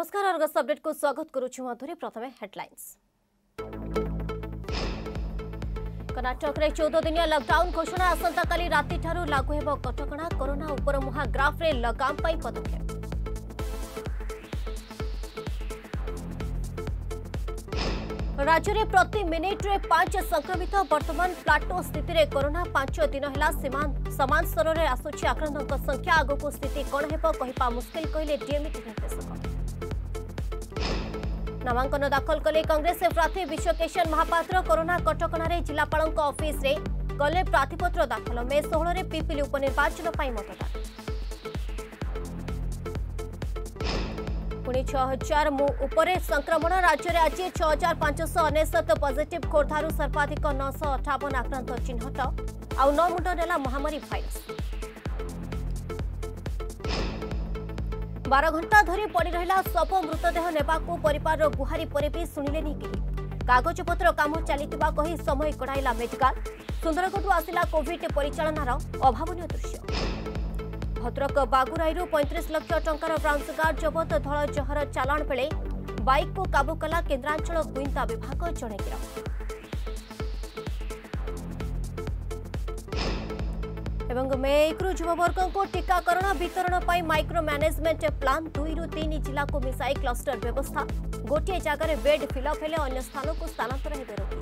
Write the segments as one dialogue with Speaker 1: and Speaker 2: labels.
Speaker 1: नमस्कार Argus update को स्वागत करुछु मधुरी प्रथमे हेडलाइंस कर्नाटक रे 14 दिनिया लॉकडाउन घोषणा, आसंताकाली राति ठारू लागू हेबो कटकणा, कोरोना उपर मुहा ग्राफ रे लगाम पाई पदक्षेप। राज्य प्रति मिनिट रे पाँच संक्रमित, वर्तमान प्लाटो स्थिति रे कोरोना पाँच दिन है समान स्तर में आसुची आक्रांतों संख्या आगक स्थिति कौन हेब कहिपा मुस्किल कहले डीएमइटी निर्देशक। ନାମାଙ୍କନ ଦାଖଲ କଲେ କଂଗ୍ରେସ ପ୍ରାର୍ଥୀ ବିଶ୍ୱକେଶନ ମହାପାତ୍ର କରୋନା କଟକଣାରେ ଜିଲ୍ଲାପାଳଙ୍କ ଅଫିସରେ କଲେ ପ୍ରାର୍ଥୀପତ୍ର ଦାଖଲ। ମେ ଷୋହଳରେ ପିପିଲି ଉପନିର୍ବାଚନ ପାଇଁ ମତଦାନ। ପୁଣି ଛଅ ହଜାର ଉପରେ ସଂକ୍ରମଣ। ରାଜ୍ୟରେ ଆଜି ଛଅ ହଜାର ପାଞ୍ଚଶହ ଅନେଶତ ପଜିଟିଭ ଖୋର୍ଦ୍ଧାରୁ ସର୍ବାଧିକ ନଅଶହ ଅଠାବନ ଆକ୍ରାନ୍ତ ଚିହ୍ନଟ। ଆଉ ନଅ ମୁଣ୍ଡ ନେଲା ମହାମାରୀ ଭାଇରସ୍। বার ঘণ্টা ধরে পড়ে রহিলা শব মৃতদেহ নেবাকু পরিবারর গুহারি পরে বি শুণিলেনি কেহি কাগজপত্র কাম চালিথিবা কহি সময় কড়াইলা মেডিকাল সুন্দরগড়ু আসিলা কোভিড পরিচালনার অভাবনীয় দৃশ্য ভদ্রক বাগুরাইরু পঁয়ত্রিশ লক্ষ টঙ্কার ব্রাউন্স গার্ড জবত ধল জহর চালাণ বেড়ে বাইকু কাবু কলা কেন্দ্রাঞ্চল গুইন্দা বিভাগ জনে গিরফ ଜଣେ ଗିରଫ ଏବଂ ମେ ଏକରୁ ଯୁବବର୍ଗଙ୍କୁ ଟିକାକରଣ ବିତରଣ ପାଇଁ ମାଇକ୍ରୋ ମ୍ୟାନେଜମେଣ୍ଟ ପ୍ଲାନ୍ ଦୁଇରୁ ତିନି ଜିଲ୍ଲାକୁ ମିଶାଇ କ୍ଲଷ୍ଟର ବ୍ୟବସ୍ଥା ଗୋଟିଏ ଜାଗାରେ ବେଡ୍ ଫିଲ୍ଅପ୍ ହେଲେ ଅନ୍ୟ ସ୍ଥାନକୁ ସ୍ଥାନାନ୍ତର ହେବେ ରୋଗୀ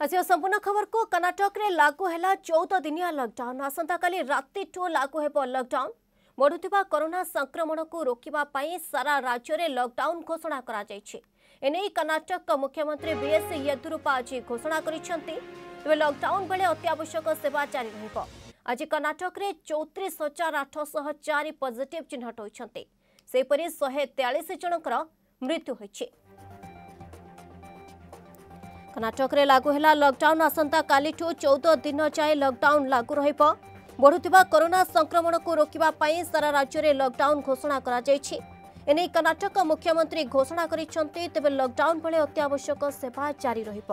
Speaker 1: ଆସିବ ସମ୍ପୂର୍ଣ୍ଣ ଖବରକୁ କର୍ଣ୍ଣାଟକରେ ଲାଗୁ ହେଲା ଚଉଦ ଦିନିଆ ଲକଡାଉନ୍ ଆସନ୍ତାକାଲି ରାତିଠୁ ଲାଗୁ ହେବ ଲକଡାଉନ୍ ବଢୁଥିବା କରୋନା ସଂକ୍ରମଣକୁ ରୋକିବା ପାଇଁ ସାରା ରାଜ୍ୟରେ ଲକଡାଉନ୍ ଘୋଷଣା କରାଯାଇଛି एने कर्णाटक मुख्यमंत्री विएस येदुरप्पा आज घोषणा करे लकडाउन बेले अत्यावश्यक सेवा जारी रहा आज कर्णाटक में चौतीस हज़ार आठश चार पजिट चिह्नट होती शहे तेयालीस जनकर मृत्यु कर्णाटक लागू है लकडाउन आसंता काली चौदह दिन जाए लकडाउन लागू रहा बढ़ुवा कोरोना संक्रमण को रोकवाई सारा राज्य में लकडाउन घोषणा करा এনে কর্ণাটক মুখ্যমন্ত্রী ঘোষণা করেছেন তবে লকডাউন বেড়ে অত্যাবশ্যক সেবা জারি রহব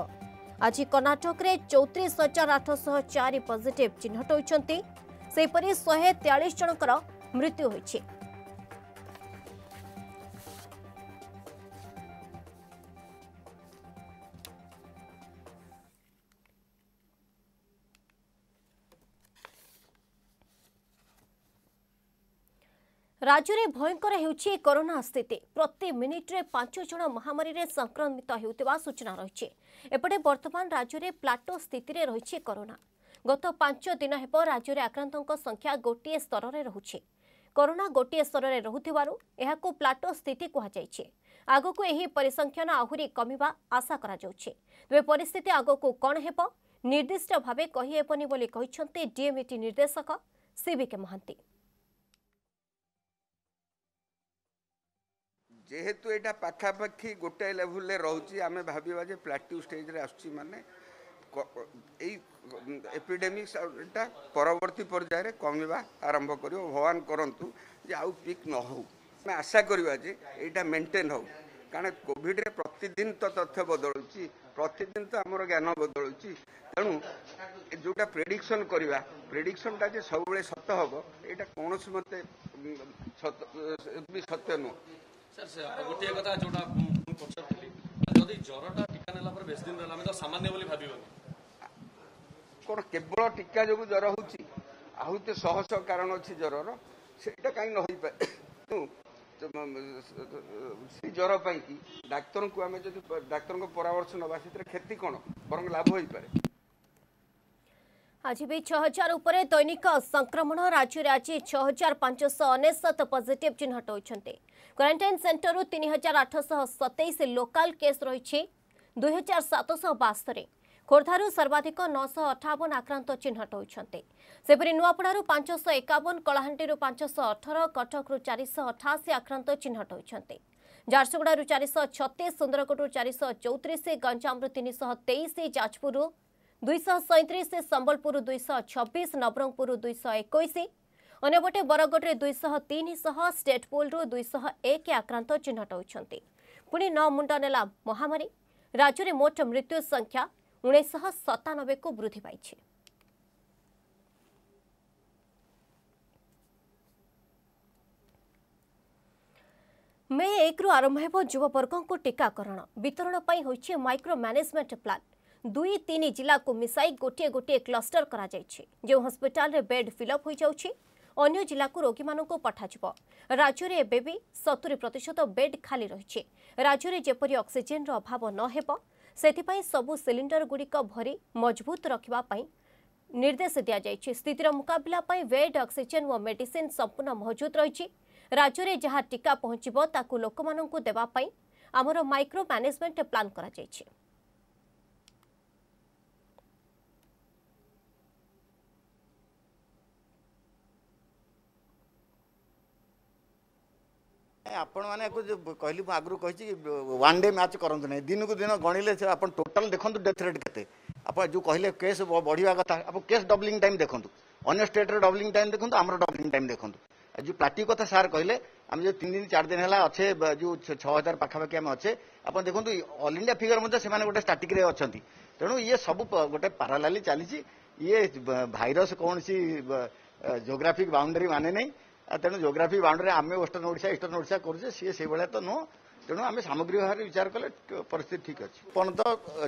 Speaker 1: আজ কর্ণাটকরে চৌত্রিশ হাজার আটশহ চারি পজিটিভ চিহ্নট হয়েছেন সেইপরি শহে তেয়াশ জনকর মৃত্যু হয়েছে ରାଜ୍ୟରେ ଭୟଙ୍କର ହେଉଛି କରୋନା ସ୍ଥିତି। ପ୍ରତି ମିନିଟ୍ରେ ପାଞ୍ଚ ଜଣ ମହାମାରୀରେ ସଂକ୍ରମିତ ହେଉଥିବା ସୂଚନା ରହିଛି। ଏପଟେ ବର୍ତ୍ତମାନ ରାଜ୍ୟରେ ପ୍ଲାଟୋ ସ୍ଥିତିରେ ରହିଛି କରୋନା। ଗତ ପାଞ୍ଚ ଦିନ ହେବ ରାଜ୍ୟରେ ଆକ୍ରାନ୍ତଙ୍କ ସଂଖ୍ୟା ଗୋଟିଏ ସ୍ତରରେ ରହୁଛି। କରୋନା ଗୋଟିଏ ସ୍ତରରେ ରହୁଥିବାରୁ ଏହାକୁ ପ୍ଲାଟୋ ସ୍ଥିତି କୁହାଯାଇଛି। ଆଗକୁ ଏହି ପରିସଂଖ୍ୟାନ ଆହୁରି କମିବା ଆଶା କରାଯାଉଛି। ତେବେ ପରିସ୍ଥିତି ଆଗକୁ କ'ଣ ହେବ? ନିର୍ଦ୍ଦିଷ୍ଟ ଭାବେ କହିହେବନି ବୋଲି କହିଛନ୍ତି ଡିଏମ୍ଇଟି ନିର୍ଦ୍ଦେଶକ ସିବିକେ ମହାନ୍ତି।
Speaker 2: ଯେହେତୁ ଏଇଟା ପାଖାପାଖି ଗୋଟାଏ ଲେଭେଲରେ ରହୁଛି ଆମେ ଭାବିବା ଯେ ପ୍ଲାଟ୍ୟୁ ଷ୍ଟେଜ୍ରେ ଆସୁଛି ମାନେ ଏଇ ଏପିଡେମିକ୍ସଟା ପରବର୍ତ୍ତୀ ପର୍ଯ୍ୟାୟରେ କମିବା ଆରମ୍ଭ କରିବ ଭଗବାନ କରନ୍ତୁ ଯେ ଆଉ ପିକ୍ ନ ହେଉ ଆମେ ଆଶା କରିବା ଯେ ଏଇଟା ମେଣ୍ଟେନ୍ ହେଉ କାରଣ କୋଭିଡ଼ରେ ପ୍ରତିଦିନ ତ ତଥ୍ୟ ବଦଳୁଛି ପ୍ରତିଦିନ ତ ଆମର ଜ୍ଞାନ ବଦଳୁଛି। ତେଣୁ ଯେଉଁଟା ପ୍ରେଡ଼ିକ୍ସନ୍ କରିବା ପ୍ରେଡ଼ିକ୍ସନ୍ଟା ଯେ ସବୁବେଳେ ସତ ହେବ ଏଇଟା କୌଣସି ମତେ ବି ସତ୍ୟ ନୁହଁ।
Speaker 3: ସାର୍ ଗୋଟିଏ କଥା ଯୋଉଟା ମୁଁ ପଚାରୁଥିଲି ଯଦି ଜ୍ୱରଟା ଟିକା ନେଲା ପରେ ବେଶୀ ଦିନ ରହିଲା ଆମେ ତ ସାମାନ୍ୟ ବୋଲି ଭାବିବନି।
Speaker 2: କ'ଣ କେବଳ ଟିକା ଯୋଗୁଁ ଜ୍ୱର ହେଉଛି? ଆହୁରି ତ ଶହ ଶହ କାରଣ ଅଛି ଜ୍ୱରର। ସେଇଟା କାହିଁ ନ ହେଇପାରେ? ସେଇ ଜ୍ୱର ପାଇଁକି ଡାକ୍ତରଙ୍କୁ ଆମେ ଯଦି ଡାକ୍ତରଙ୍କ ପରାମର୍ଶ ନେବା ସେଥିରେ କ୍ଷତି କ'ଣ? ବରଂ ଲାଭ ହେଇପାରେ।
Speaker 1: ଆଜି ବି ଛଅ ହଜାର ଉପରେ ଦୈନିକ ସଂକ୍ରମଣ ରାଜ୍ୟରେ ଆଜି ଛଅ ହଜାର ପାଞ୍ଚଶହ ଅନେଶତ ପଜିଟିଭ୍ ଚିହ୍ନଟ ହୋଇଛନ୍ତି କ୍ୱାରେଣ୍ଟାଇନ୍ ସେଣ୍ଟରରୁ ତିନି ହଜାର ଆଠଶହ ସତେଇଶ ଲୋକାଲ୍ କେସ୍ ରହିଛି ଦୁଇ ହଜାର ସାତଶହ ବାସ୍ତରୀ। ଖୋର୍ଦ୍ଧାରୁ ସର୍ବାଧିକ ନଅଶହ ଅଠାବନ ଆକ୍ରାନ୍ତ ଚିହ୍ନଟ ହୋଇଛନ୍ତି ସେପରି ନୂଆପଡ଼ାରୁ ପାଞ୍ଚଶହ ଏକାବନ କଳାହାଣ୍ଡିରୁ ପାଞ୍ଚଶହ ଅଠର କଟକରୁ ଚାରିଶହ ଅଠାଅଶୀ ଆକ୍ରାନ୍ତ ଚିହ୍ନଟ ହୋଇଛନ୍ତି ଝାରସୁଗୁଡ଼ାରୁ ଚାରିଶହ ଛତିଶ ସୁନ୍ଦରଗଡ଼ରୁ ଚାରିଶହ ଚଉତିରିଶ ଗଞ୍ଜାମରୁ ତିନିଶହ ତେଇଶ ଯାଜପୁରରୁ ଦୁଇଶହ ସଇଁତିରିଶ ସମ୍ବଲପୁର ଦୁଇଶହ ଛବିଶ ନବରଙ୍ଗପୁର ଦୁଇଶହ ଏକୋଇଶ ଅନ୍ୟପଟେ ବରଗଡ଼ରେ ଦୁଇଶହ ତିନି ସହ ଷ୍ଟେଟ୍ପୁଲ୍ରୁ ଦୁଇଶହ ଏକ ଆକ୍ରାନ୍ତ ଚିହ୍ନଟ ହୋଇଛନ୍ତି। ପୁଣି ନ ମୁଣ୍ଡ ନେଲା ମହାମାରୀ। ରାଜ୍ୟରେ ମୋଟ ମୃତ୍ୟୁ ସଂଖ୍ୟା ଉଣେଇଶହ ସତାନବେକୁ ବୃଦ୍ଧି ପାଇଛି। ମେ ଏକରୁ ଆରମ୍ଭ ହେବ ଯୁବବର୍ଗଙ୍କୁ ଟିକାକରଣ। ବିତରଣ ପାଇଁ ହୋଇଛି ମାଇକ୍ରୋ ମ୍ୟାନେଜମେଣ୍ଟ ପ୍ଲାନ୍। দুই তিনি জেলাকে মিশাই গোটিয়ে গোটিয়ে ক্লস্টর করা যাইছে যে হসপিটালে বেড ফিলঅপ হয়ে যাচ্ছে অন্য জেলাকে রোগী মানুষ পঠাযব রাজ্যের এবেবি সতুরি প্রত বেড খালি রয়েছে রাজ্যের যেপরি অক্সিজেন্র অভাব নহব সেপাই সবু সিলিন্ডর গুড়িক ভরি মজবুত রক্ষা নির্দেশ দিয়া যাই স্থিতির মুকাবিলা বেড অক্সিজেন ও মেডিসিন সম্পূর্ণ মজুদ রয়েছে রাজ্যের যা টিকা পৌঁছব তাকে লোক দেওয়া আমার মাইক্রো ম্যানেজমেন্ট প্লান করা যাইছে
Speaker 4: ଆପଣମାନେ ୟାକୁ ଯୋଉ କହିଲି ମୁଁ ଆଗରୁ କହିଛି ୱାନ୍ ଡେ ମ୍ୟାଚ୍ କରନ୍ତୁ ନାହିଁ ଦିନକୁ ଦିନ ଗଣିଲେ ସେ ଆପଣ ଟୋଟାଲ୍ ଦେଖନ୍ତୁ ଡେଥ୍ ରେଟ୍ କେତେ ଆପଣ ଯେଉଁ କହିଲେ କେସ୍ ବଢ଼ିବା କଥା ଆପଣ କେସ୍ ଡବଲିଂ ଟାଇମ୍ ଦେଖନ୍ତୁ ଅନ୍ୟ ଷ୍ଟେଟ୍ରେ ଡବଲିଂ ଟାଇମ୍ ଦେଖନ୍ତୁ ଆମର ଡବଲିଂ ଟାଇମ୍ ଦେଖନ୍ତୁ ଆଉ ଯେଉଁ ପ୍ଲାଟି କଥା ସାର୍ କହିଲେ ଆମେ ଯେଉଁ ତିନି ଦିନ ଚାରି ଦିନ ହେଲା ଅଛେ ବା ଯେଉଁ ଛଅ ହଜାର ପାଖାପାଖି ଆମେ ଅଛେ ଆପଣ ଦେଖନ୍ତୁ ଅଲ୍ ଇଣ୍ଡିଆ ଫିଗର ମଧ୍ୟ ସେମାନେ ଗୋଟେ ଷ୍ଟାଟିକ୍ରେ ଅଛନ୍ତି। ତେଣୁ ଇଏ ସବୁ ପ- ଗୋଟେ ପାରାଲାଲି ଚାଲିଛି। ଇଏ ଭାଇରସ୍ କୌଣସି ଜୋଗ୍ରାଫିକ୍ ବାଉଣ୍ଡରୀ ମାନେ ନାହିଁ। ଆଉ ତେଣୁ ଜୋଗ୍ରାଫିକ୍ ବାଉଣ୍ଡରୀ ଆମେ ୱେଷ୍ଟର୍ଣ୍ଣ ଓଡ଼ିଶା ଇଷ୍ଟର୍ଣ୍ଣ ଓଡ଼ିଶା କରୁଛେ ସିଏ ସେଇଭଳିଆ ତ ନୁହଁ। ତେଣୁ ଆମେ ସାମଗ୍ରିକ ଭାବରେ ବିଚାର କଲେ ଟ- ପରିସ୍ଥିତି ଠିକ୍ ଅଛି। ଆପଣ ତ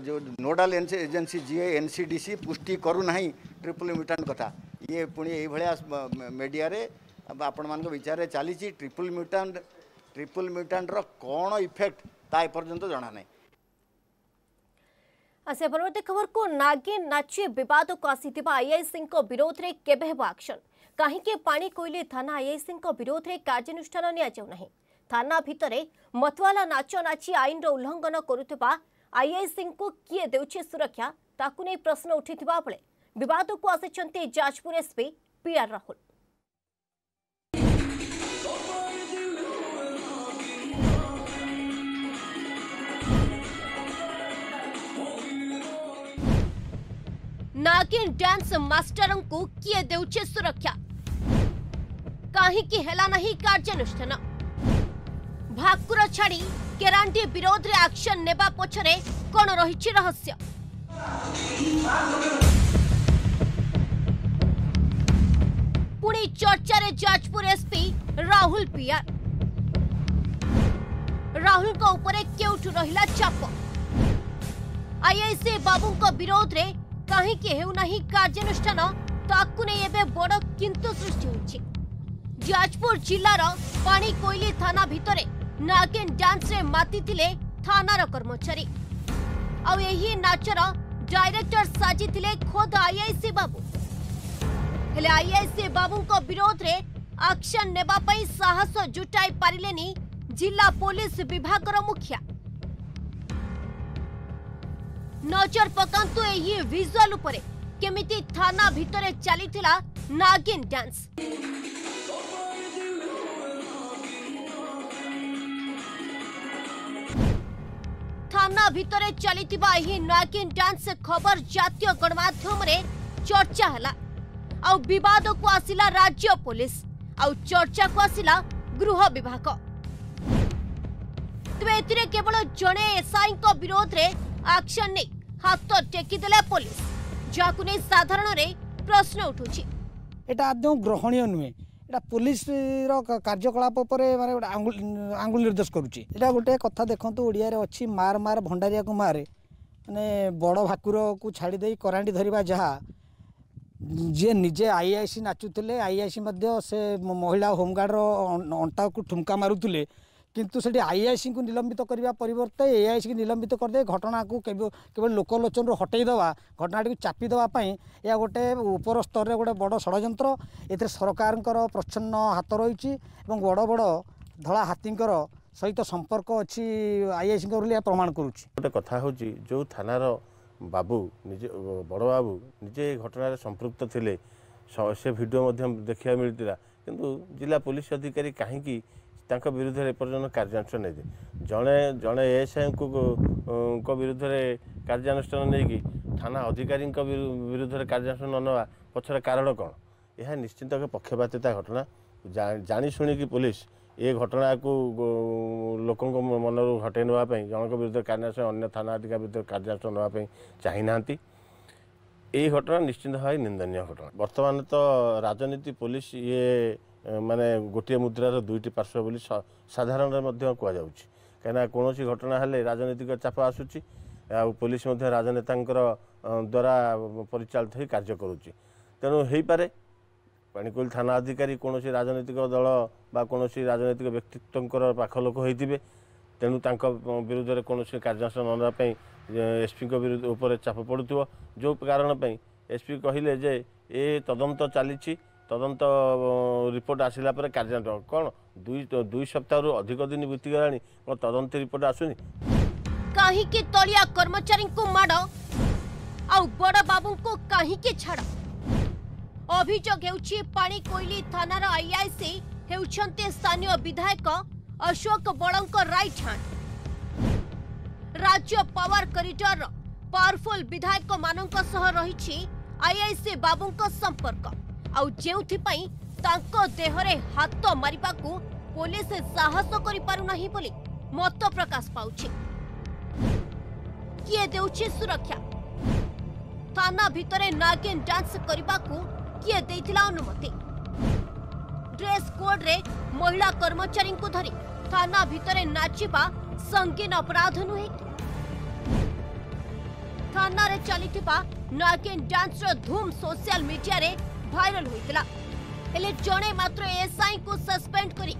Speaker 4: ଯେଉଁ ନୋଡାଲ ଏଜେନ୍ସି ଯିଏ ଏନ୍ସିଡିସି ପୁଷ୍ଟି କରୁନାହିଁ ଟ୍ରିପଲ୍ ମ୍ୟୁଟାଣ୍ଟ କଥା। ଇଏ ପୁଣି ଏଇଭଳିଆ ମିଡ଼ିଆରେ ଆପଣମାନଙ୍କ ବିଚାରରେ ଚାଲିଛି ଟ୍ରିପଲ୍ ମ୍ୟୁଟାଣ୍ଟ ଟ୍ରିପଲ୍ ମ୍ୟୁଟାଣ୍ଟର କ'ଣ ଇଫେକ୍ଟ ତା ଏପର୍ଯ୍ୟନ୍ତ ଜଣା ନାହିଁ।
Speaker 1: ଆସେ ପରବର୍ତ୍ତୀ ଖବରକୁ ନାଗିନ ନାଚି ବିବାଦକୁ ଆସିଥିବା ଆଇଆଇସିଙ୍କ ବିରୋଧରେ କେବେ ହେବ ଆକ୍ସନ କାହିଁକି ପାଣି କୋଇଲି ଥାନା ଆଇଆଇସିଙ୍କ ବିରୋଧରେ କାର୍ଯ୍ୟାନୁଷ୍ଠାନ ନିଆଯାଉ ନାହିଁ। ଥାନା ଭିତରେ ମତୱାଲା ନାଚ ନାଚି ଆଇନର ଉଲ୍ଲଂଘନ କରୁଥିବା ଆଇଆଇସିଙ୍କୁ କିଏ ଦେଉଛି ସୁରକ୍ଷା ତାକୁ ନେଇ ପ୍ରଶ୍ନ ଉଠିଥିବା ବେଳେ ବିବାଦକୁ ଆସିଛନ୍ତି Jajpur SP PR Rahul. Nagin dance ମାଷ୍ଟରଙ୍କୁ କିଏ ଦେଉଛି ସୁରକ୍ଷା? କାହିଁକି ହେଲା ନାହିଁ କାର୍ଯ୍ୟାନୁଷ୍ଠାନ ଭାକୁର ଛାଡ଼ି କେରାଣ୍ଡି ବିରୋଧରେ ଆକ୍ସନ ନେବା ପଛରେ କ'ଣ ରହିଛି ରହସ୍ୟ ପୁଣି ଚର୍ଚ୍ଚାରେ ଯାଜପୁର ଏସ୍ପି ରାହୁଲ ପିଆର ରାହୁଲଙ୍କ ଉପରେ କେଉଁଠୁ ରହିଲା ଚାପ ଆଇଆଇସି ବାବୁଙ୍କ ବିରୋଧରେ କାହିଁକି ହେଉନାହିଁ କାର୍ଯ୍ୟାନୁଷ୍ଠାନ ତାକୁ ନେଇ ଏବେ ବଡ଼ କିନ୍ତୁ ସୃଷ୍ଟି ହୋଇଛି ଯାଜପୁର ଜିଲ୍ଲାର ପାଣି କୋଇଲି ଥାନା ଭିତରେ ନାଗିନ ଡ୍ୟାନ୍ସରେ ମାତିଥିଲେ ଥାନାର କର୍ମଚାରୀ। ଆଉ ଏହି ନାଚର ଡାଇରେକ୍ଟର ସାଜିଥିଲେ ଖୋଦ ଆଇଆଇସି ବାବୁ। ହେଲେ ଆଇଆଇସି ବାବୁଙ୍କ ବିରୋଧରେ ଆକ୍ସନ ନେବା ପାଇଁ ସାହସ ଜୁଟାଇ ପାରିଲେନି ଜିଲ୍ଲା ପୋଲିସ ବିଭାଗର ମୁଖିଆ। ନଜର ପକାନ୍ତୁ ଏହି ଭିଜୁଆଲ ଉପରେ କେମିତି ଥାନା ଭିତରେ ଚାଲିଥିଲା ନାଗିନ ଡ୍ୟାନ୍ସ। ଥାନା ଭିତରେ ଚାଲିଥିବା ଏହି ନାଗିନ ଡ୍ୟାନ୍ସ ଖବର ଜାତୀୟ ଗଣମାଧ୍ୟମରେ ଚର୍ଚ୍ଚା ହେଲା ଆଉ ବିବାଦକୁ ଆସିଲା ରାଜ୍ୟ ପୋଲିସ ଆଉ ଚର୍ଚ୍ଚାକୁ ଆସିଲା ଗୃହ ବିଭାଗ ତେବେ ଏଥିରେ କେବଳ ଜଣେ ଏସ୍ଆଇଙ୍କ ବିରୋଧରେ ଆକ୍ସନ ନେଇ ହାତ ଟେକିଦେଲା ପୋଲିସ ଯାହାକୁ ନେଇ ସାଧାରଣରେ ପ୍ରଶ୍ନ ଉଠୁଛି
Speaker 5: এটা আদৌ গ্রহণীয় নুহে ଏଇଟା ପୋଲିସର କାର୍ଯ୍ୟକଳାପ ଉପରେ ମାନେ ଗୋଟେ ଆଙ୍ଗୁଳି ଆଙ୍ଗୁଳି ନିର୍ଦ୍ଦେଶ କରୁଛି। ଏଇଟା ଗୋଟେ କଥା ଦେଖନ୍ତୁ ଓଡ଼ିଆରେ ଅଛି ମାର ମାର ଭଣ୍ଡାରିଆକୁ ମାରେ। ମାନେ ବଡ଼ ଭାକୁରକୁ ଛାଡ଼ି ଦେଇ କରାଣ୍ଡି ଧରିବା ଯାହା। ଯିଏ ନିଜେ ଆଇ ଆଇ ସି ନାଚୁଥିଲେ ଆଇ ଆଇ ସି ମଧ୍ୟ ସେ ମହିଳା ହୋମଗାର୍ଡ଼ର ଅଣ୍ଟାକୁ ଠୁମକା ମାରୁଥିଲେ। କିନ୍ତୁ ସେଠି ଆଇଆଇସିଙ୍କୁ ନିଲମ୍ବିତ କରିବା ପରିବର୍ତ୍ତେ ଏଆଇସିକି ନିଲମ୍ବିତ କରିଦେଇ ଘଟଣାକୁ କେବେ କେବଳ ଲୋକଲୋଚନରୁ ହଟେଇ ଦେବା ଘଟଣାଟିକୁ ଚାପି ଦେବା ପାଇଁ ଏହା ଗୋଟେ ଉପର ସ୍ତରରେ ଗୋଟେ ବଡ଼ ଷଡ଼ଯନ୍ତ୍ର। ଏଥିରେ ସରକାରଙ୍କର ପ୍ରଚ୍ଛନ୍ନ ହାତ ରହିଛି ଏବଂ ବଡ଼ ବଡ଼ ଧଳା ହାତୀଙ୍କର ସହିତ ସମ୍ପର୍କ ଅଛି ଆଇଆଇସିଙ୍କ ବୋଲି ଏହା ପ୍ରମାଣ କରୁଛି।
Speaker 6: ଗୋଟେ କଥା ହେଉଛି ଯେଉଁ ଥାନାର ବାବୁ ନିଜେ ବଡ଼ ବାବୁ ନିଜେ ଏ ଘଟଣାରେ ସମ୍ପୃକ୍ତ ଥିଲେ ସେ ଭିଡ଼ିଓ ମଧ୍ୟ ଦେଖିବାକୁ ମିଳିଥିଲା। କିନ୍ତୁ ଜିଲ୍ଲା ପୋଲିସ ଅଧିକାରୀ କାହିଁକି ତାଙ୍କ ବିରୁଦ୍ଧରେ ଏପର୍ଯ୍ୟନ୍ତ କାର୍ଯ୍ୟାନୁଷ୍ଠାନ ନେଇଛି। ଜଣେ ଜଣେ ଏଏସ୍ଆଇଙ୍କୁ ଙ୍କ ବିରୁଦ୍ଧରେ କାର୍ଯ୍ୟାନୁଷ୍ଠାନ ନେଇକି ଥାନା ଅଧିକାରୀଙ୍କ ବିରୁ- ବିରୁଦ୍ଧରେ କାର୍ଯ୍ୟାନୁଷ୍ଠାନ ନ ନେବା ପଛରେ କାରଣ କ'ଣ? ଏହା ନିଶ୍ଚିନ୍ତ ଏକ ପକ୍ଷପାତିତା ଘଟଣା। ଜା- ଜାଣି ଶୁଣିକି ପୋଲିସ ଏ ଘଟଣାକୁ ଗୋ- ଲୋକଙ୍କ ମ- ମନରୁ ହଟେଇ ନେବା ପାଇଁ ଜଣଙ୍କ ବିରୁଦ୍ଧରେ କାର୍ଯ୍ୟାନୁଷ୍ଠାନ ଅନ୍ୟ ଥାନା ଅଧିକାରୀ ବିରୁଦ୍ଧରେ କାର୍ଯ୍ୟାନୁଷ୍ଠାନ ନେବା ପାଇଁ ଚାହିଁନାହାନ୍ତି। ଏହି ଘଟଣା ନିଶ୍ଚିନ୍ତ ଭାବେ ନିନ୍ଦନୀୟ ଘଟଣା। ବର୍ତ୍ତମାନ ତ ରାଜନୀତି ପୋଲିସ ଇଏ ମାନେ ଗୋଟିଏ ମୁଦ୍ରାର ଦୁଇଟି ପାର୍ଶ୍ୱ ବୋଲି ସ- ସାଧାରଣରେ ମଧ୍ୟ କୁହାଯାଉଛି କାହିଁକିନା କୌଣସି ଘଟଣା ହେଲେ ରାଜନୈତିକ ଚାପ ଆସୁଛି ଆଉ ପୋଲିସ ମଧ୍ୟ ରାଜନେତାଙ୍କର ଅ, ଦ୍ୱାରା ପରିଚାଳିତ ହୋଇ କାର୍ଯ୍ୟ କରୁଛି। ତେଣୁ ହେଇପାରେ ପାଣିକୋଇଲି ଥାନା ଅଧିକାରୀ କୌଣସି ରାଜନୈତିକ ଦଳ ବା କୌଣସି ରାଜନୈତିକ ବ୍ୟକ୍ତିତ୍ୱଙ୍କର ପାଖ ଲୋକ ହୋଇଥିବେ ତେଣୁ ତାଙ୍କ ବିରୁଦ୍ଧରେ କୌଣସି କାର୍ଯ୍ୟାନୁଷ୍ଠାନ ନ ନେବା ପାଇଁ ଏସ୍ପିଙ୍କ ବିରୁଦ୍ଧ ଉପରେ ଚାପ ପଡ଼ୁଥିବ। ଯେଉଁ କାରଣ ପାଇଁ ଏସ୍ପି କହିଲେ ଯେ ଏ ତଦନ୍ତ ଚାଲିଛି ତଦନ୍ତ ରିପୋର୍ଟ ଆସିଲା ପରେ କାର୍ଯ୍ୟାନୁଷ୍ଠାନ କ'ଣ? ଦୁଇ ଦୁଇ ସପ୍ତାହରୁ ଅଧିକ ଦିନ ବିତିଗଲାଣି କ'ଣ ତଦନ୍ତ ରିପୋର୍ଟ ଆସୁନି?
Speaker 1: କାହିଁକି ତଳିଆ କର୍ମଚାରୀଙ୍କୁ ମାଡ଼? ଆଉ ବଡ଼ ବାବୁଙ୍କୁ କାହିଁକି ଛାଡ଼? ଅଭିଯୋଗ ହେଉଛି ପାଣି କୋଇଲି ଥାନାର ଆଇଆଇସି ହେଉଛନ୍ତି ସ୍ଥାନୀୟ ବିଧାୟକ ଅଶୋକ ବଳଙ୍କ ରାଇଟ୍ ହ୍ୟାଣ୍ଡ ରାଜ୍ୟ ପାୱାର କରିଡରର ପାୱାରଫୁଲ ବିଧାୟକମାନଙ୍କ ସହ ରହିଛି ଆଇଆଇସି ବାବୁଙ୍କ ସମ୍ପର୍କ। ଆଉ ଯେଉଁଥିପାଇଁ ତାଙ୍କ ଦେହରେ ହାତ ମାରିବାକୁ ପୋଲିସ ସାହସ କରିପାରୁନାହିଁ ବୋଲି ମତ ପ୍ରକାଶ ପାଉଛି। କିଏ ଦେଉଛି ସୁରକ୍ଷା? ଥାନା ଭିତରେ ନାଗିନ ଡାନ୍ସ କରିବାକୁ କିଏ ଦେଇଥିଲା ଅନୁମତି? ଡ୍ରେସ୍ କୋଡ୍ରେ ମହିଳା କର୍ମଚାରୀଙ୍କୁ ଧରି ଥାନା ଭିତରେ ନାଚିବା ସଙ୍ଗୀନ ଅପରାଧ ନୁହେଁ। କି ଥାନାରେ ଚାଲିଥିବା ନାଗିନ ଡାନ୍ସର ଧୁମ୍ ସୋସିଆଲ ମିଡିଆରେ ଭାଇରାଲ ହୋଇଥିଲା ହେଲେ ଜଣେ ମାତ୍ର ଏସ୍ଆଇଙ୍କୁ ସସ୍ପେଣ୍ଡ କରି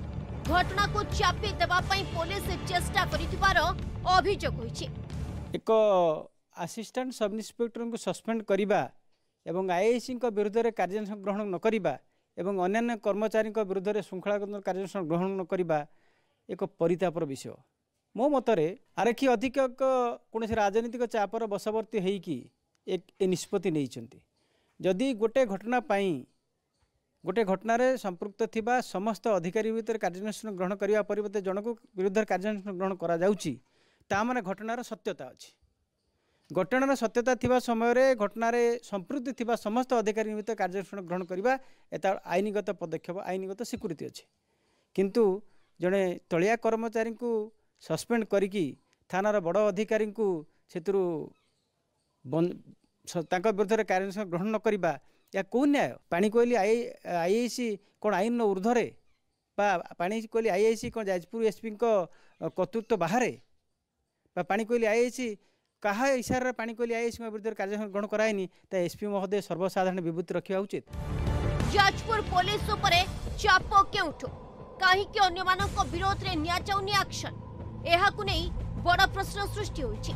Speaker 1: ଘଟଣାକୁ ଚାପି ଦେବା ପାଇଁ ପୋଲିସ ଚେଷ୍ଟା କରିଥିବାର ଅଭିଯୋଗ ହୋଇଛି।
Speaker 7: ଏକ ଆସିଷ୍ଟାଣ୍ଟ ସବ୍ ଇନ୍ସପେକ୍ଟରଙ୍କୁ ସସ୍ପେଣ୍ଡ କରିବା ଏବଂ ଆଇଆଇସିଙ୍କ ବିରୁଦ୍ଧରେ କାର୍ଯ୍ୟାନୁଷ୍ଠାନ ଗ୍ରହଣ ନ କରିବା ଏବଂ ଅନ୍ୟାନ୍ୟ କର୍ମଚାରୀଙ୍କ ବିରୁଦ୍ଧରେ ଶୃଙ୍ଖଳାଗତ କାର୍ଯ୍ୟାନୁଷ୍ଠାନ ଗ୍ରହଣ ନ କରିବା ଏକ ପରିତାପର ବିଷୟ। ମୋ ମତରେ ଆରକ୍ଷୀ ଅଧିକ୍ଷକ କୌଣସି ରାଜନୈତିକ ଚାପର ବଶବର୍ତ୍ତୀ ହେଇକି ଏ ଏ ନିଷ୍ପତ୍ତି ନେଇଛନ୍ତି। ଯଦି ଗୋଟେ ଘଟଣା ପାଇଁ ଗୋଟେ ଘଟଣାରେ ସମ୍ପୃକ୍ତ ଥିବା ସମସ୍ତ ଅଧିକାରୀ ଭିତରେ କାର୍ଯ୍ୟାନୁଷ୍ଠାନ ଗ୍ରହଣ କରିବା ପରିବର୍ତ୍ତେ ଜଣକୁ ବିରୁଦ୍ଧରେ କାର୍ଯ୍ୟାନୁଷ୍ଠାନ ଗ୍ରହଣ କରାଯାଉଛି ତା ମାନେ ଘଟଣାର ସତ୍ୟତା ଅଛି। ଘଟଣାର ସତ୍ୟତା ଥିବା ସମୟରେ ଘଟଣାରେ ସମ୍ପୃକ୍ତି ଥିବା ସମସ୍ତ ଅଧିକାରୀ ଭିତରେ କାର୍ଯ୍ୟାନୁଷ୍ଠାନ ଗ୍ରହଣ କରିବା ଏତା ଆଇନଗତ ପଦକ୍ଷେପ ଆଇନଗତ ସ୍ୱୀକୃତି ଅଛି। କିନ୍ତୁ ଜଣେ ତଳିଆ କର୍ମଚାରୀଙ୍କୁ ସସ୍ପେଣ୍ଡ କରିକି ଥାନାର ବଡ଼ ଅଧିକାରୀଙ୍କୁ ସେଥିରୁ ତାଙ୍କ ବିରୁଦ୍ଧରେ କାର୍ଯ୍ୟାନୁଷ୍ଠାନ ଗ୍ରହଣ ନ କରିବା ଏହା କେଉଁ ନ୍ୟାୟ? ପାଣି କୋଇଲି ଆଇ ଆଇଆଇସି କ'ଣ ଆଇନର ଉର୍ଦ୍ଧ୍ୱରେ? ବା ପାଣି କୋଇଲି ଆଇଆଇସି କ'ଣ ଯାଜପୁର ଏସ୍ପିଙ୍କ କର୍ତ୍ତୃତ୍ୱ ବାହାରେ? ବା ପାଣି କୋଇଲି ଆଇଆଇସି କାହା ଇସାରାରେ ପାଣି କୋଇଲି ଆଇଆଇସିଙ୍କ ବିରୁଦ୍ଧରେ କାର୍ଯ୍ୟାନୁଷ୍ଠାନ ଗ୍ରହଣ କରାଇନି ତା ଏସ୍ପି ମହୋଦୟ ସର୍ବସାଧାରଣ ବିବୃତ୍ତି ରଖିବା ଉଚିତ।
Speaker 1: ଯାଜପୁର ପୋଲିସ ଉପରେ ଚାପ କେଉଁଠୁ କାହିଁକି ଅନ୍ୟମାନଙ୍କ ବିରୋଧରେ ନିଆଯାଉନି ଆକ୍ସନ? ଏହାକୁ ନେଇ ବଡ଼ ପ୍ରଶ୍ନ ସୃଷ୍ଟି ହୋଇଛି।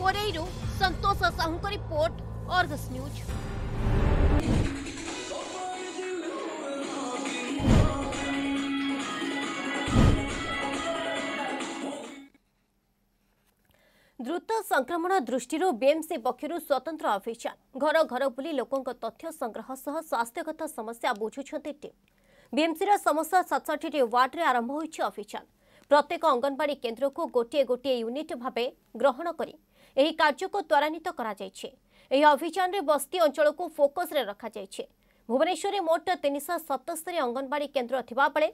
Speaker 1: କୋରେଇରୁ ସନ୍ତୋଷ ସାହୁଙ୍କ ରିପୋର୍ଟ ଅର୍ଗସ୍ ନ୍ୟୁଜ୍ ଦ୍ରୁତ ସଂକ୍ରମଣ ଦୃଷ୍ଟିରୁ ବିଏମ୍ସି ପକ୍ଷରୁ ସ୍ୱତନ୍ତ୍ର ଅଭିଯାନ। ଘର ଘର ବୁଲି ଲୋକଙ୍କ ତଥ୍ୟ ସଂଗ୍ରହ ସହ ସ୍ୱାସ୍ଥ୍ୟଗତ ସମସ୍ୟା ବୁଝୁଛନ୍ତି ଟିମ୍। ବିଏମ୍ସିର ସମସ୍ତ ସତଷଠିଟି ୱାର୍ଡରେ ଆରମ୍ଭ ହୋଇଛି ଅଭିଯାନ। ପ୍ରତ୍ୟେକ ଅଙ୍ଗନବାଡି କେନ୍ଦ୍ରକୁ ଗୋଟିଏ ଗୋଟିଏ ୟୁନିଟ୍ ଭାବେ ଗ୍ରହଣ କରି ଏହି କାର୍ଯ୍ୟକୁ ତ୍ୱରାନ୍ୱିତ କରାଯାଇଛି। ଏହି ଅଭିଯାନରେ ବସ୍ତି ଅଞ୍ଚଳକୁ ଫୋକସରେ ରଖାଯାଇଛି। ଭୁବନେଶ୍ୱରରେ ମୋଟ ତିନିଶହ ସତସ୍ତରୀ ଅଙ୍ଗନବାଡି କେନ୍ଦ୍ର ଥିବାବେଳେ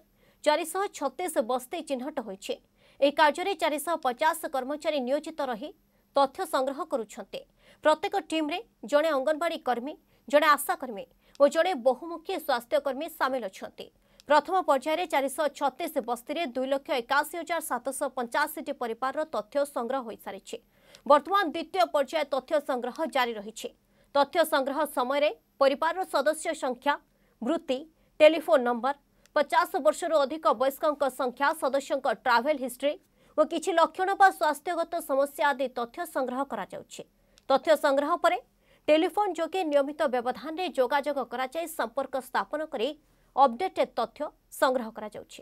Speaker 1: ଚାରିଶହ ଛତିଶ ବସ୍ତି ଚିହ୍ନଟ ହୋଇଛି। ଏହି କାର୍ଯ୍ୟରେ ଚାରିଶହ ପଚାଶ କର୍ମଚାରୀ ନିୟୋଜିତ ରହି ତଥ୍ୟ ସଂଗ୍ରହ କରୁଛନ୍ତି। ପ୍ରତ୍ୟେକ ଟିମ୍ରେ ଜଣେ ଅଙ୍ଗନବାଡି କର୍ମୀ ଜଣେ ଆଶାକର୍ମୀ ଓ ଜଣେ ବହୁମୁଖୀ ସ୍ୱାସ୍ଥ୍ୟକର୍ମୀ ସାମିଲ ଅଛନ୍ତି। ପ୍ରଥମ ପର୍ଯ୍ୟାୟରେ ଚାରିଶହ ଛତିଶ ବସ୍ତିରେ ଦୁଇ ଲକ୍ଷ ଏକାଅଶୀ ହଜାର ସାତଶହ ପଞ୍ଚାଅଶୀଟି ପରିବାରର ତଥ୍ୟ ସଂଗ୍ରହ ହୋଇସାରିଛି। বর্তমান দ্বিতীয় পর্যায়ে তথ্য সংগ্রহ জারি রয়েছে তথ্য সংগ্রহ সময় পরিবারর সদস্য সংখ্যা বৃত্তি টেলিফোন নম্বর পচাশ বর্ষর অধিক বয়স্কঙ্ সংখ্যা সদস্যঙ্ ট্রাভেল হিস্ট্রি ও কিছু লক্ষণ বা স্বাস্থ্যগত সমস্যা আদি তথ্য সংগ্রহ করা যাচ্ছে তথ্য সংগ্রহ পরে টেলিফোন যোগে নিয়মিত ব্যবধানে যোগাযোগ করা সম্পর্ক স্থাপন করে অপডেটেড তথ্য সংগ্রহ করা যাচ্ছে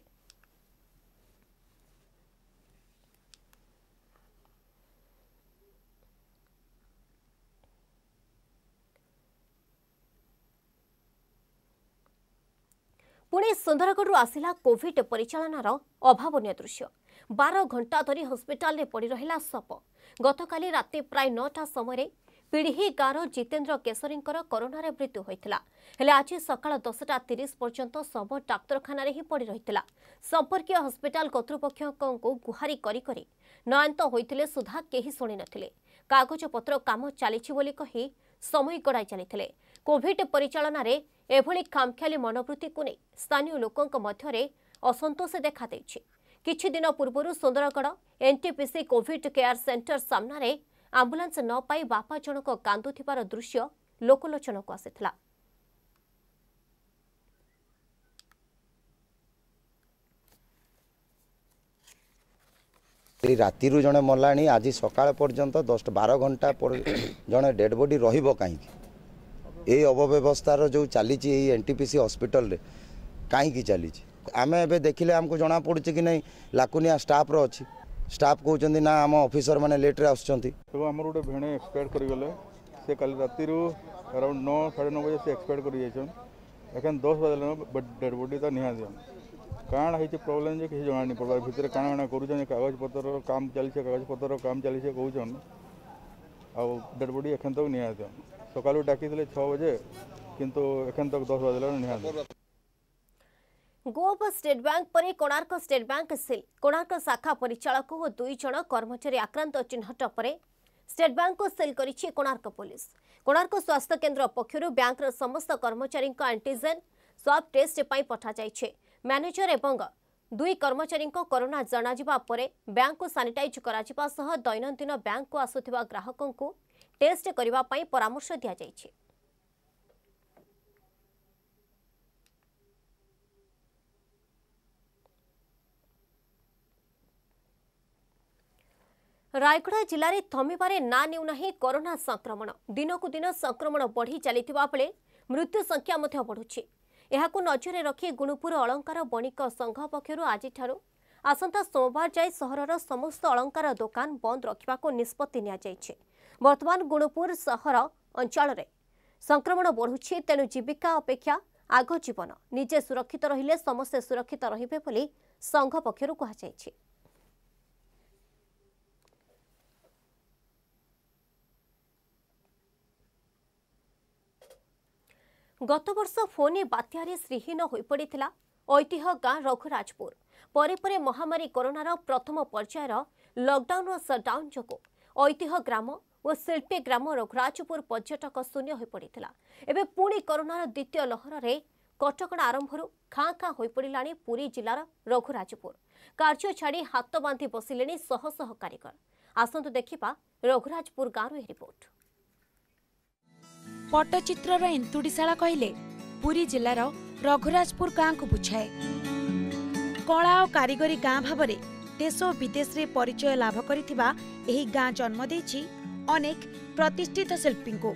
Speaker 1: ପୁଣି ସୁନ୍ଦରଗଡ଼ରୁ ଆସିଲା କୋଭିଡ୍ ପରିଚାଳନାର ଅଭାବନୀୟ ଦୃଶ୍ୟ। ବାର ଘଣ୍ଟା ଧରି ହସ୍ପିଟାଲରେ ପଡ଼ି ରହିଲା ସପ ଗତକାଲି ରାତି ପ୍ରାୟ ନଅଟା ସମୟରେ ପିଢ଼ି ଗାଁର ଜିତେନ୍ଦ୍ର କେଶରୀଙ୍କର କରୋନାରେ ମୃତ୍ୟୁ ହୋଇଥିଲା। ହେଲେ ଆଜି ସକାଳ ଦଶଟା ତିରିଶ ପର୍ଯ୍ୟନ୍ତ ଶବ ଡାକ୍ତରଖାନାରେ ହିଁ ପଡ଼ି ରହିଥିଲା। ସମ୍ପର୍କୀୟ ହସ୍ପିଟାଲ କର୍ତ୍ତୃପକ୍ଷଙ୍କୁ ଗୁହାରି କରି କରି ନୟନ୍ତ ହୋଇଥିଲେ ସୁଦ୍ଧା କେହି ଶୁଣିନଥିଲେ କାଗଜପତ୍ର କାମ ଚାଲିଛି ବୋଲି କହି ସମୟ ଗଡ଼ାଇ ଚାଲିଥିଲେ। କୋଭିଡ୍ ପରିଚାଳନାରେ ଏଭଳି ଖାମଖିଆଲି ମନୋବୃତ୍ତିକୁ ନେଇ ସ୍ଥାନୀୟ ଲୋକଙ୍କ ମଧ୍ୟରେ ଅସନ୍ତୋଷ ଦେଖାଦେଇଛି। କିଛି ଦିନ ପୂର୍ବରୁ Sundargarh NTPC Covid care centre ସାମ୍ନାରେ ଆମ୍ବୁଲାନ୍ସ ନ ପାଇ ବାପା ଜଣକ କାନ୍ଦୁଥିବାର ଦୃଶ୍ୟ ଲୋକଲୋଚନକୁ ଆସିଥିଲା।
Speaker 8: ଏଇ ରାତିରୁ ଜଣେ ମଲାଣି ଆଜି ସକାଳ ପର୍ଯ୍ୟନ୍ତ ଦଶ ବାର ଘଣ୍ଟା ପରେ ଜଣେ ଡେଡ୍ ବଡି ରହିବ କାହିଁକି? ଏଇ ଅବବ୍ୟବସ୍ଥାର ଯେଉଁ ଚାଲିଛି ଏଇ ଏନ୍ ଟି ପି ସି ହସ୍ପିଟାଲରେ କାହିଁକି ଚାଲିଛି? ଆମେ ଏବେ ଦେଖିଲେ ଆମକୁ ଜଣାପଡ଼ୁଛି କି ନାହିଁ ଲାକୁନିଆ ଷ୍ଟାଫ୍ର ଅଛି। ଷ୍ଟାଫ୍ କହୁଛନ୍ତି ନା ଆମ ଅଫିସରମାନେ ଲେଟ୍ରେ ଆସୁଛନ୍ତି।
Speaker 9: ଏବଂ ଆମର ଗୋଟେ ଭେଣେ ଏକ୍ସପାୟାର୍ଡ କରିଗଲେ ସେ କାଲି ରାତିରୁ ଆରାଉଣ୍ଡ ନଅ ସାଢ଼େ ନଅ ବଜେ ସେ ଏକ୍ସପାୟାର୍ଡ କରି ଯାଇଛନ୍। ଏଖାନ ଦଶ ବାଜିଲେ ବଟ୍ ଡେଡ୍ ବଡି ତ ନିହାତି ଦିଅନ୍ କାଣା ହେଇଛି ପ୍ରୋବ୍ଲେମ୍ ଯେ କିଛି ଜଣାନି ପଡ଼ବାର ଭିତରେ କାଣା କାଣା କରୁଛନ୍ କାଗଜପତ୍ରର କାମ ଚାଲିছে କାଗଜପତ୍ରର କାମ ଚାଲିছে କହୁଛନ୍। ଆଉ ଡେଡ୍ ବଡି ଏଖାନ ତକ ନିହାତି ଦିଅନ୍ ସକାଳୁ ଡାକିଥିଲେ ଛଅ ବଜେ କିନ୍ତୁ ଏଖାନ ତକ ଦଶ ବାଜିଲେ ନିହାତି।
Speaker 1: ଗୋ ଅଫ୍ ଷ୍ଟେଟ୍ ବ୍ୟାଙ୍କ ପରେ Konark state bank seal. Konark ଶାଖା ପରିଚାଳକ ଓ ଦୁଇ ଜଣ କର୍ମଚାରୀ ଆକ୍ରାନ୍ତ ଚିହ୍ନଟ ପରେ ଷ୍ଟେଟ୍ ବ୍ୟାଙ୍କକୁ ସିଲ୍ କରିଛି କୋଣାର୍କ ପୋଲିସ। କୋଣାର୍କ ସ୍ୱାସ୍ଥ୍ୟ କେନ୍ଦ୍ର ପକ୍ଷରୁ ବ୍ୟାଙ୍କର ସମସ୍ତ କର୍ମଚାରୀଙ୍କ ଆଣ୍ଟିଜେନ୍ ସ୍ୱାବ୍ ଟେଷ୍ଟ ପାଇଁ ପଠାଯାଇଛି। ମ୍ୟାନେଜର ଏବଂ ଦୁଇ କର୍ମଚାରୀଙ୍କ କରୋନା ଜଣାଯିବା ପରେ ବ୍ୟାଙ୍କକୁ ସାନିଟାଇଜ୍ କରାଯିବା ସହ ଦୈନନ୍ଦିନ ବ୍ୟାଙ୍କକୁ ଆସୁଥିବା ଗ୍ରାହକଙ୍କୁ ଟେଷ୍ଟ କରିବା ପାଇଁ ପରାମର୍ଶ ଦିଆଯାଇଛି। ରାୟଗଡ଼ା ଜିଲ୍ଲାରେ ଥମିବାରେ ନା ନେଉନାହିଁ କରୋନା ସଂକ୍ରମଣ। ଦିନକୁ ଦିନ ସଂକ୍ରମଣ ବଢ଼ି ଚାଲିଥିବା ବେଳେ ମୃତ୍ୟୁ ସଂଖ୍ୟା ମଧ୍ୟ ବଢ଼ୁଛି। ଏହାକୁ ନଜରରେ ରଖି ଗୁଣୁପୁର ଅଳଙ୍କାର ବଣିକ ସଂଘ ପକ୍ଷରୁ ଆଜିଠାରୁ ଆସନ୍ତା ସୋମବାର ଯାଏଁ ସହରର ସମସ୍ତ ଅଳଙ୍କାର ଦୋକାନ ବନ୍ଦ ରଖିବାକୁ ନିଷ୍ପତ୍ତି ନିଆଯାଇଛି। ବର୍ତ୍ତମାନ ଗୁଣୁପୁର ସହର ଅଞ୍ଚଳରେ। ସଂକ୍ରମଣ ବଢ଼ୁଛି ତେଣୁ ଜୀବିକା ଅପେକ୍ଷା ଆଗ ଜୀବନ। ନିଜେ ସୁରକ୍ଷିତ ରହିଲେ ସମସ୍ତେ ସୁରକ୍ଷିତ ରହିବେ ବୋଲି ସଂଘ ପକ୍ଷରୁ କୁହାଯାଇଛି। ଗତବର୍ଷ ଫୋନି ବାତ୍ୟାରେ ଶ୍ରୀହୀନ ହୋଇପଡ଼ିଥିଲା ଐତିହ୍ୟ ଗାଁ ରଘୁରାଜପୁର। ପରେ ପରେ ମହାମାରୀ କରୋନାର ପ୍ରଥମ ପର୍ଯ୍ୟାୟର ଲକଡାଉନ୍ ଓ ସଟ୍ଡାଉନ୍ ଯୋଗୁଁ ଐତିହ୍ୟ ଗ୍ରାମ ଓ ଶିଳ୍ପୀ ଗ୍ରାମ ରଘୁରାଜପୁର ପର୍ଯ୍ୟଟକ ଶୂନ୍ୟ ହୋଇପଡ଼ିଥିଲା। ଏବେ ପୁଣି କରୋନାର ଦ୍ୱିତୀୟ ଲହରରେ କଟକଣା ଆରମ୍ଭରୁ ଖାଁ ଖାଁ ହୋଇପଡ଼ିଲାଣି ପୁରୀ ଜିଲ୍ଲାର ରଘୁରାଜପୁର। କାର୍ଯ୍ୟ ଛାଡ଼ି ହାତ ବାନ୍ଧି ବସିଲେଣି ଶହ ଶହ କାରିଗର। ଆସନ୍ତୁ ଦେଖିବା ରଘୁରାଜପୁର ଗାଁରୁ ଏହି ରିପୋର୍ଟ।
Speaker 10: ପଟ୍ଟଚିତ୍ରର ଏନ୍ତୁଡ଼ିଶାଳ କହିଲେ ପୁରୀ ଜିଲ୍ଲାର ରଘୁରାଜପୁର ଗାଁକୁ ବୁଝାଏ। କଳା ଓ କାରିଗରୀ ଗାଁ ଭାବରେ ଦେଶ ବିଦେଶରେ ପରିଚୟ ଲାଭ କରିଥିବା ଏହି ଗାଁ ଜନ୍ମ ଦେଇଛି ଅନେକ ପ୍ରତିଷ୍ଠିତ ଶିଳ୍ପୀଙ୍କୁ।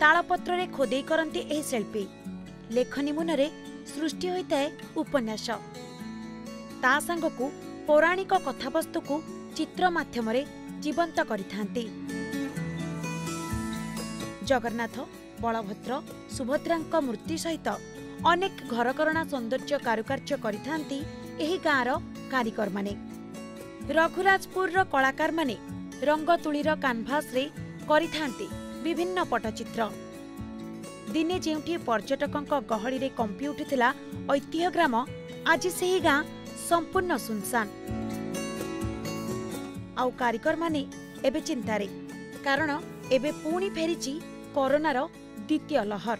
Speaker 10: ତାଳପତ୍ରରେ ଖୋଦେଇ କରନ୍ତି ଏହି ଶିଳ୍ପୀ। ଲେଖନୀ ମୁନରେ ସୃଷ୍ଟି ହୋଇଥାଏ ଉପନ୍ୟାସ। ତା ସାଙ୍ଗକୁ ପୌରାଣିକ କଥାବସ୍ତୁକୁ ଚିତ୍ର ମାଧ୍ୟମରେ ଜୀବନ୍ତ କରିଥାନ୍ତି। ଜଗନ୍ନାଥ ବଳଭଦ୍ର ସୁଭଦ୍ରାଙ୍କ ମୂର୍ତ୍ତି ସହିତ ଅନେକ ଘରକରଣା ସୌନ୍ଦର୍ଯ୍ୟ କାରୁକାର୍ଯ୍ୟ କରିଥାନ୍ତି ଏହି ଗାଁର କାରିଗରମାନେ। ରଘୁରାଜପୁରର କଳାକାରମାନେ ରଙ୍ଗ ତୁଳିର କାନଭାସରେ କରିଥାନ୍ତି ବିଭିନ୍ନ ପଟ୍ଟଚିତ୍ର। ଦିନେ ଯେଉଁଠି ପର୍ଯ୍ୟଟକଙ୍କ ଗହଳିରେ କମ୍ପି ଉଠିଥିଲା ଐତିହ୍ୟ ଗ୍ରାମ ଆଜି ସେହି ଗାଁ ସମ୍ପୂର୍ଣ୍ଣ ସୁନସାନ। ଆଉ କାରିଗରମାନେ ଏବେ ଚିନ୍ତାରେ କାରଣ ଏବେ ପୁଣି ଫେରିଛି କରୋନାର ଦ୍ୱିତୀୟ ଲହର।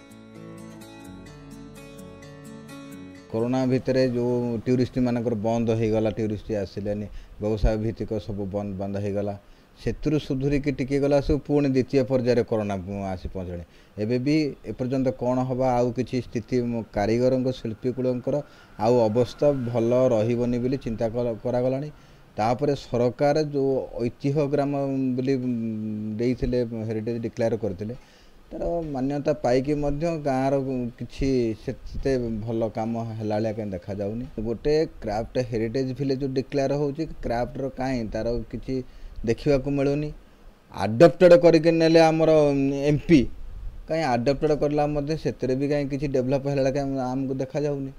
Speaker 11: କରୋନା ଭିତରେ ଯେଉଁ ଟୁରିଷ୍ଟ ମାନଙ୍କର ବନ୍ଦ ହେଇଗଲା ଟୁରିଷ୍ଟ ଆସିଲେନି ବ୍ୟବସାୟ ଭିତ୍ତିକ ସବୁ ବନ୍ଦ ବନ୍ଦ ହେଇଗଲା। ସେଥିରୁ ସୁଧୁରିକି ଟିକେ ଗଲା ସବୁ ପୁଣି ଦ୍ୱିତୀୟ ପର୍ଯ୍ୟାୟରେ କରୋନା ଆସି ପହଞ୍ଚିଲାଣି। ଏବେ ବି ଏପର୍ଯ୍ୟନ୍ତ କ'ଣ ହେବ ଆଉ କିଛି ସ୍ଥିତି କାରିଗରଙ୍କ ଶିଳ୍ପୀକୁଳଙ୍କର ଆଉ ଅବସ୍ଥା ଭଲ ରହିବନି ବୋଲି ଚିନ୍ତା କରାଗଲାଣି। ତାପରେ ସରକାର ଯେଉଁ ଐତିହ୍ୟ ଗ୍ରାମ ବୋଲି ଦେଇଥିଲେ ହେରିଟେଜ୍ ଡିକ୍ଲେୟାର କରିଥିଲେ ତାର ମାନ୍ୟତା ପାଇକି ମଧ୍ୟ ଗାଁର କିଛି ସେତେ ଭଲ କାମ ହେଲା ଭଳିଆ କାହିଁ ଦେଖାଯାଉନି। ଗୋଟେ କ୍ରାଫ୍ଟ ହେରିଟେଜ୍ ଭିଲେଜ୍ ଯେଉଁ ଡିକ୍ଲେୟାର ହେଉଛି କ୍ରାଫ୍ଟର କାହିଁ ତାର କିଛି ଦେଖିବାକୁ ମିଳୁନି। ଆଡପ୍ଟେଡ଼ କରିକି ନେଲେ ଆମର ଏମ୍ ପି କାହିଁ ଆଡପ୍ଟେଡ଼ କଲା ମଧ୍ୟ ସେଥିରେ ବି କାହିଁ କିଛି ଡେଭଲପ୍ ହେଲା କାହିଁ ଆମକୁ ଦେଖାଯାଉନି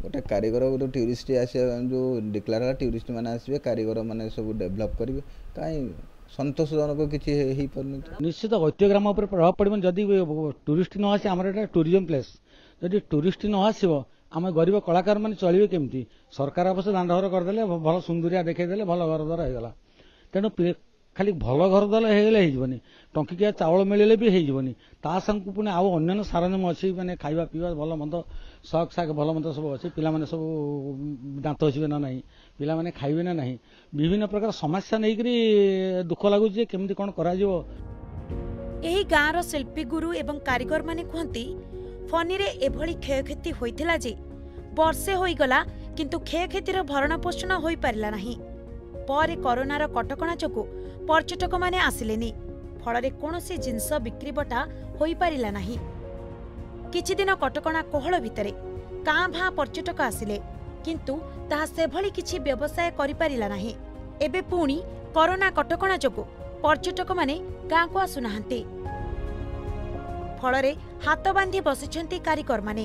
Speaker 11: ଗୋଟେ କାରିଗର ଗୋଟେ ଟୁରିଷ୍ଟ ଆସିବା ଯେଉଁ ଡିକ୍ଲେୟାର ହେଲା ଟୁରିଷ୍ଟ ମାନେ ଆସିବେ କାରିଗର ମାନେ ସବୁ ଡେଭଲପ୍ କରିବେ। କାହିଁ ସନ୍ତୋଷଜନକ କିଛି ହେଇପାରୁନି
Speaker 12: ନିଶ୍ଚିତ ଐତିହ୍ୟ ଗ୍ରାମ ଉପରେ ପ୍ରଭାବ ପଡ଼ିବନି ଯଦି ଟୁରିଷ୍ଟ ନ ଆସି ଆମର ଏଇଟା ଟୁରିଜମ ପ୍ଲେସ୍ ଯଦି ଟୁରିଷ୍ଟ ନ ଆସିବ ଆମେ ଗରିବ କଳାକାରମାନେ ଚଳିବେ କେମିତି? ସରକାର ଅବଶ୍ୟ ଦାଣ୍ଡ ଘର କରିଦେଲେ ଭଲ ସୁନ୍ଦରିଆ ଦେଖେଇଦେଲେ ଭଲ ଘର ଦ୍ୱାର ହେଇଗଲା। ତେଣୁ ଖାଲି ଭଲ ଘର ଦେଲେ ହେଇଗଲେ ହେଇଯିବନି। ଟଙ୍କିକିଆ ଚାଉଳ ମିଳିଲେ ବି ହେଇଯିବନି। ତା ସାଙ୍ଗକୁ ପୁଣି ଆଉ ଅନ୍ୟାନ୍ୟ ସାରଞ୍ଜାମ ଅଛି ମାନେ ଖାଇବା ପିଇବା ଭଲ ମନ୍ଦ ଶକ୍ ଶାଗ ଭଲ ମନ୍ଦ ସବୁ ଅଛି ପିଲାମାନେ ସବୁ ଦାନ୍ତ ଘଷିବେ ନା ନାହିଁ ପିଲାମାନେ ଖାଇବେ ନା ନାହିଁ। ବିଭିନ୍ନ ପ୍ରକାର ସମସ୍ୟା ନେଇକରି ଦୁଃଖ ଲାଗୁଛି ଯେ କେମିତି କ'ଣ କରାଯିବ।
Speaker 10: ଏହି ଗାଁର ଶିଳ୍ପୀ ଗୁରୁ ଏବଂ କାରିଗରମାନେ କୁହନ୍ତି ଫନିରେ ଏଭଳି କ୍ଷୟକ୍ଷତି ହୋଇଥିଲା ଯେ ବର୍ଷେ ହୋଇଗଲା କିନ୍ତୁ କ୍ଷୟକ୍ଷତିର ଭରଣପୋଷଣ ହୋଇପାରିଲା ନାହିଁ। ପରେ କରୋନାର କଟକଣା ଯୋଗୁଁ ପର୍ଯ୍ୟଟକମାନେ ଆସିଲେନି। ଫଳରେ କୌଣସି ଜିନିଷ ବିକ୍ରିବଟା ହୋଇପାରିଲା ନାହିଁ। କିଛିଦିନ କଟକଣା କୋହଳ ଭିତରେ କାଁ ଭାଁ ପର୍ଯ୍ୟଟକ ଆସିଲେ କିନ୍ତୁ ତାହା ସେଭଳି କିଛି ବ୍ୟବସାୟ କରିପାରିଲା ନାହିଁ। ଏବେ ପୁଣି କରୋନା କଟକଣା ଯୋଗୁଁ ପର୍ଯ୍ୟଟକମାନେ ଗାଁକୁ ଆସୁନାହାନ୍ତି। ଫଳରେ ହାତ ବାନ୍ଧି ବସିଛନ୍ତି କାରିଗରମାନେ।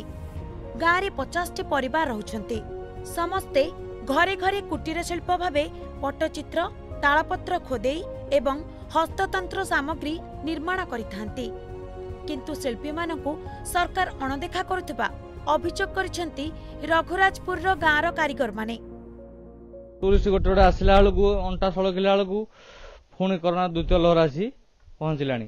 Speaker 10: ଗାଁରେ ପଚାଶଟି ପରିବାର ରହୁଛନ୍ତି। ସମସ୍ତେ ଘରେ ଘରେ କୁଟୀର ଶିଳ୍ପ ଭାବେ ପଟ୍ଟଚିତ୍ର ତାଳପତ୍ର ଖୋଦେଇ ଏବଂ ହସ୍ତତନ୍ତ୍ର ସାମଗ୍ରୀ ନିର୍ମାଣ କରିଥାନ୍ତି କିନ୍ତୁ ଶିଳ୍ପୀମାନଙ୍କୁ ସରକାର ଅଣଦେଖା କରୁଥିବା ଅଭିଯୋଗ କରିଛନ୍ତି ରଘୁରାଜପୁରର ଗାଁର କାରିଗରମାନେ
Speaker 13: ଟୁରିଷ୍ଟ ଗୋଟେ ଗୋଟେ ଆସିଲା ବେଳକୁ ଅଣ୍ଟା ସଳକିଲା ବେଳକୁ ପୁଣି କରୋନା ଦ୍ୱିତୀୟ ଲହର ଆସି ପହଞ୍ଚିଲାଣି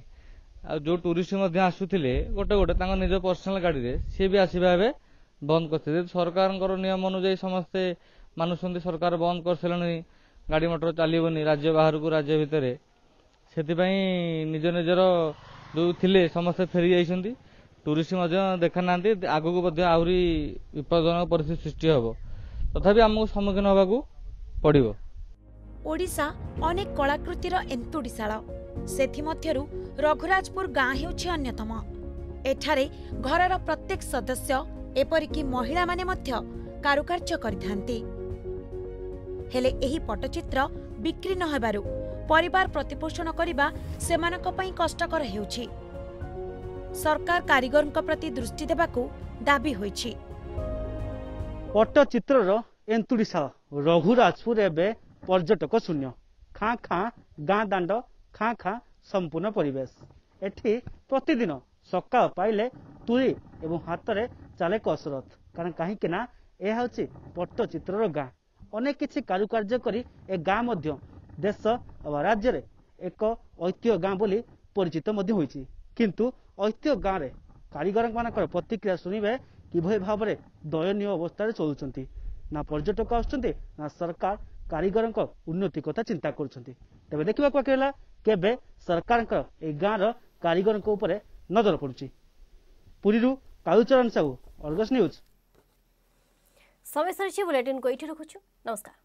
Speaker 13: ଆଉ ଯେଉଁ ଟୁରିଷ୍ଟ ମଧ୍ୟ ଆସୁଥିଲେ ଗୋଟେ ଗୋଟେ ତାଙ୍କ ନିଜ ପର୍ସନାଲ ଗାଡ଼ିରେ ସିଏ ବି ଆସିବା ଏବେ ବନ୍ଦ କରିଥିଲେ ସରକାରଙ୍କର ନିୟମ ଅନୁଯାୟୀ ସମସ୍ତେ ମାନୁଛନ୍ତି ସରକାର ବନ୍ଦ କରିସାରିଲେଣି ଗାଡ଼ି ମଟର ଚାଲିବନି ରାଜ୍ୟ ବାହାରକୁ ରାଜ୍ୟ ଭିତରେ। ସେଥିପାଇଁ ନିଜ ନିଜର ଯେଉଁ ଥିଲେ ସମସ୍ତେ ଫେରି ଯାଇଛନ୍ତି। ଟୁରିଷ୍ଟ ମଧ୍ୟ ଦେଖାନାହାନ୍ତି ଆଗକୁ ମଧ୍ୟ ଆହୁରି ବିପଦଜନକ ପରିସ୍ଥିତି ସୃଷ୍ଟି ହେବ। ତଥାପି ଆମକୁ ସମ୍ମୁଖୀନ ହେବାକୁ ପଡ଼ିବ।
Speaker 10: ଓଡ଼ିଶା ଅନେକ କଳାକୃତିର ଏନ୍ତୁଡ଼ିଶାଳ। ସେଥିମଧ୍ୟରୁ ରଘୁରାଜପୁର ଗାଁ ହେଉଛି ଅନ୍ୟତମ। ଏଠାରେ ଘରର ପ୍ରତ୍ୟେକ ସଦସ୍ୟ ଏପରିକି ମହିଳାମାନେ ମଧ୍ୟ କାରୁକାର୍ଯ୍ୟ କରିଥାନ୍ତି। ହେଲେ ଏହି ପଟ୍ଟଚିତ୍ର ବିକ୍ରି ନ ହେବାରୁ ପରିବାର ପ୍ରତିପୋଷଣ କରିବା ସେମାନଙ୍କ ପାଇଁ କଷ୍ଟକର ହେଉଛି। ସରକାର କାରିଗରଙ୍କ ପ୍ରତି ଦୃଷ୍ଟି ଦେବାକୁ ଦାବି ହୋଇଛି।
Speaker 12: ପଟ୍ଟଚିତ୍ରର ଏନ୍ତୁଡ଼ିଶାଳ ରଘୁରାଜପୁର ଏବେ ପର୍ଯ୍ୟଟକ ଶୂନ୍ୟ। ଖାଁ ଖାଁ ଗାଁ ଦାଣ୍ଡ ଖାଁ ଖାଁ ସମ୍ପୂର୍ଣ୍ଣ ପରିବେଶ। ଏଠି ପ୍ରତିଦିନ ସକାଳ ପାଇଲେ ତୁଳି ଏବଂ ହାତରେ ଚାଲେ କସରତ। କାରଣ କାହିଁକି ନା ଏହା ହେଉଛି ପଟ୍ଟଚିତ୍ରର ଗାଁ। ଅନେକ କିଛି କାରୁକାର୍ଯ୍ୟ କରି ଏ ଗାଁ ମଧ୍ୟ ଦେଶ ବା ରାଜ୍ୟରେ ଏକ ଐତିହ୍ୟ ଗାଁ ବୋଲି ପରିଚିତ ମଧ୍ୟ ହୋଇଛି। କିନ୍ତୁ ଐତିହ୍ୟ ଗାଁରେ କାରିଗରମାନଙ୍କର ପ୍ରତିକ୍ରିୟା ଶୁଣିବେ କିଭଳି ଭାବରେ ଦୟନୀୟ ଅବସ୍ଥାରେ ଚଳୁଛନ୍ତି। ନା ପର୍ଯ୍ୟଟକ ଆସୁଛନ୍ତି ନା ସରକାର କାରିଗରଙ୍କ ଉନ୍ନତି କଥା ଚିନ୍ତା କରୁଛନ୍ତି। ତେବେ ଦେଖିବାକୁ ବାକି ହେଲା କେବେ ସରକାରଙ୍କର ଏହି ଗାଁର କାରିଗରଙ୍କ ଉପରେ ନଜର ପଡୁଛି। ପୁରୀରୁ କାଳୁଚରଣ ସାହୁ ଅର୍ଗସ୍ ନ୍ୟୁଜ୍
Speaker 1: समय सर बुलेटिन को ये रखुचु नमस्कार।